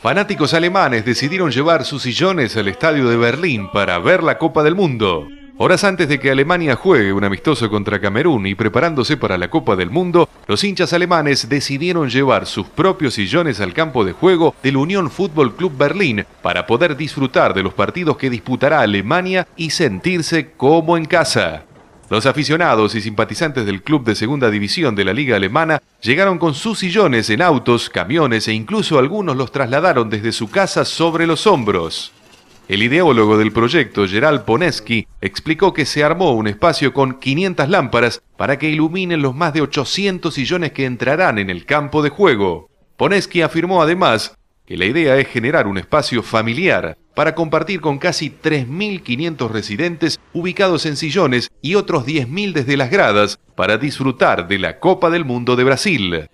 fanáticos alemanes decidieron llevar sus sillones al estadio de Berlín para ver la Copa del Mundo. Horas antes de que Alemania juegue un amistoso contra Camerún y preparándose para la Copa del Mundo, los hinchas alemanes decidieron llevar sus propios sillones al campo de juego del Unión Fútbol Club Berlín para poder disfrutar de los partidos que disputará Alemania y sentirse como en casa. Los aficionados y simpatizantes del club de segunda división de la liga alemana llegaron con sus sillones en autos, camiones e incluso algunos los trasladaron desde su casa sobre los hombros. El ideólogo del proyecto, Gerald Poneski, explicó que se armó un espacio con 500 lámparas para que iluminen los más de 800 sillones que entrarán en el campo de juego. Poneski afirmó además que la idea es generar un espacio familiar para compartir con casi 3.500 residentes ubicados en sillones y otros 10.000 desde las gradas para disfrutar de la Copa del Mundo de Brasil.